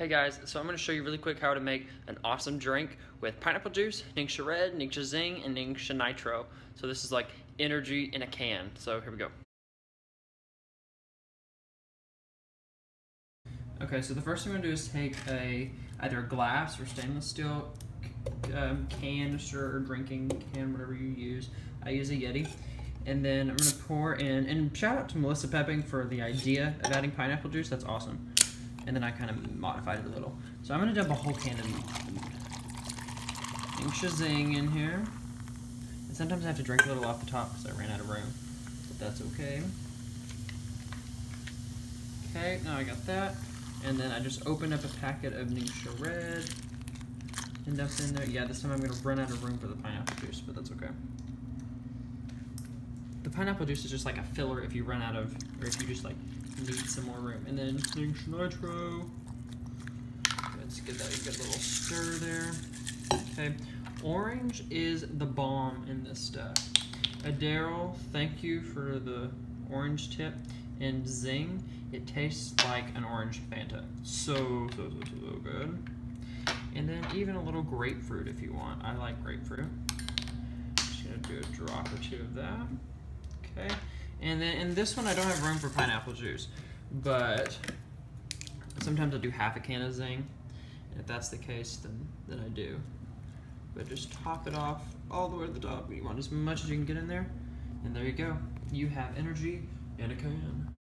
Hey guys, so I'm going to show you really quick how to make an awesome drink with pineapple juice, Ningxia Red, Ningxia Zyng, and Ningxia Nitro. So this is like energy in a can. So here we go. Okay, so the first thing I'm going to do is take a either a glass or stainless steel um, canister or drinking can, whatever you use. I use a Yeti. And then I'm going to pour in, and shout out to Melissa Pepping for the idea of adding pineapple juice. That's awesome and then I kind of modified it a little. So I'm gonna dump a whole can of Zyng in here. And sometimes I have to drink a little off the top because I ran out of room, but that's okay. Okay, now I got that. And then I just open up a packet of Ningxia Red and dump in there. Yeah, this time I'm gonna run out of room for the pineapple juice, but that's okay. The pineapple juice is just like a filler if you run out of, or if you just like need some more room. And then Ningxia Nitro. Let's get that a good little stir there. Okay, orange is the bomb in this stuff. Adderall, thank you for the orange tip. And Zyng, it tastes like an orange Fanta. So, so, so, so good. And then even a little grapefruit if you want. I like grapefruit. Just gonna do a drop or two of that. Okay. And then in this one, I don't have room for pineapple juice, but sometimes I do half a can of Zyng. And if that's the case, then, then I do. But just top it off all the way to the top. You want as much as you can get in there. And there you go. You have energy in a can.